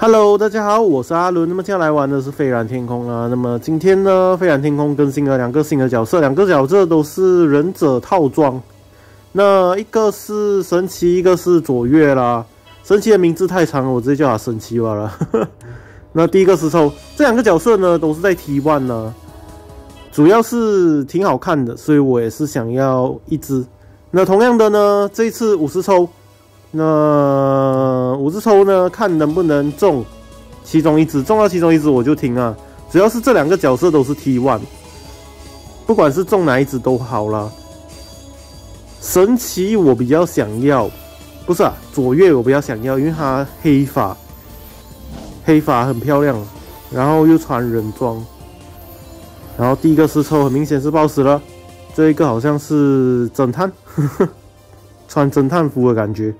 Hello，大家好，我是阿伦。那么接下来玩的是《飞然天空》啊。那么今天呢，《飞然天空》更新了两个新的角色，两个角色都是忍者套装。那一个是神奇，一个是左月啦。神奇的名字太长了，我直接叫他神奇吧了。那第一个石头，这两个角色呢都是在 T1 呢，主要是挺好看的，所以我也是想要一只。那同样的呢，这一次五十抽。那五只抽呢？看能不能中其中一只，中到其中一只我就停啊。主要是这两个角色都是 T one，不管是中哪一只都好啦。神奇我比较想要，不是啊，左月我比较想要，因为它黑发，黑发很漂亮，然后又穿人装，然后第一个是抽很明显是 BOSS 了，这一个好像是侦探，呵 呵穿侦探服的感觉。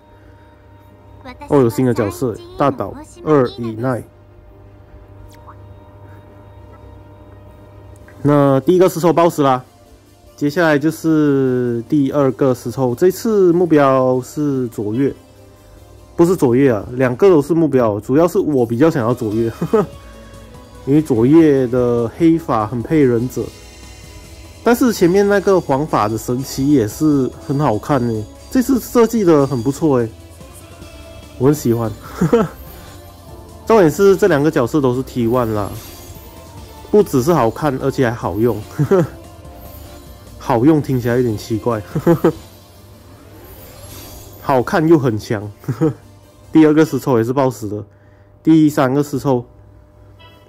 哦，有新的角色，大岛二以奈。那第一个石抽 BOSS 啦，接下来就是第二个石抽。这次目标是左月，不是左月啊，两个都是目标，主要是我比较想要左月，因为左月的黑发很配忍者，但是前面那个黄发的神奇也是很好看呢，这次设计的很不错哎。我很喜欢，重点是这两个角色都是 T one 啦，不只是好看，而且还好用。好用听起来有点奇怪，好看又很强。第二个石抽也是爆死的，第三个石抽，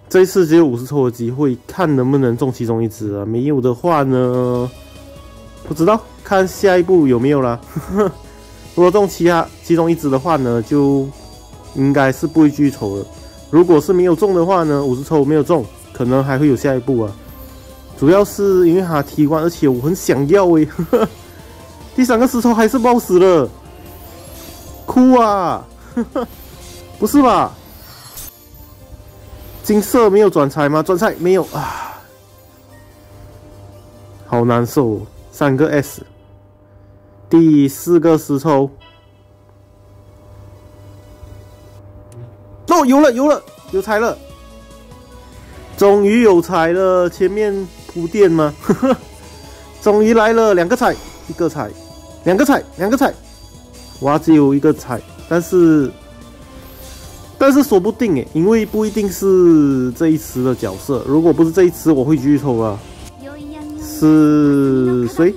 这次只有五十抽的机会，看能不能中其中一只啊？没有的话呢，不知道，看下一步有没有啦。如果中其他其中一只的话呢，就应该是不会继续抽了。如果是没有中的话呢，五十抽没有中，可能还会有下一步啊。主要是因为它提关，而且我很想要诶。第三个石头还是爆死了，哭啊！不是吧？金色没有转彩吗？转彩没有啊，好难受。三个 S。第四个石抽，哦，有了，有了，有彩了，终于有彩了！前面铺垫吗？终于来了，两个彩，一个彩，两个彩，两个彩，哇，只有一个彩，但是，但是说不定诶，因为不一定是这一次的角色，如果不是这一次，我会继续抽啊。是谁？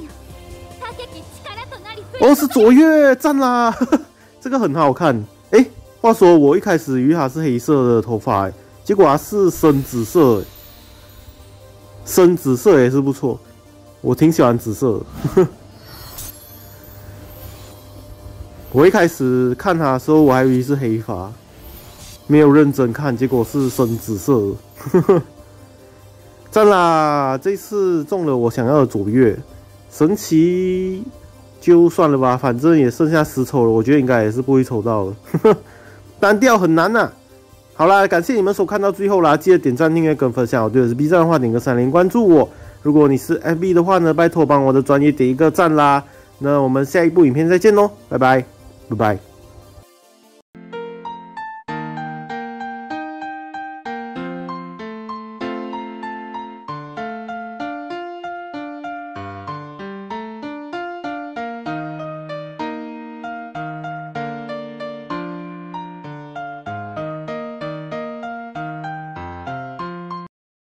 哦，是卓越赞啦，这个很好看。哎，话说我一开始以为它是黑色的头发，结果它是深紫色。深紫色也是不错，我挺喜欢紫色的。我一开始看他的时候，我还以为是黑发，没有认真看，结果是深紫色。赞啦，这次中了我想要的卓越，神奇。就算了吧，反正也剩下十抽了，我觉得应该也是不会抽到了。单调很难呐。好啦，感谢你们收看到最后啦，记得点赞、订阅跟分享。对，是 B 站的话，点个三连关注我。如果你是 FB 的话呢，拜托帮我的专业点一个赞啦。那我们下一部影片再见喽，拜拜，拜拜。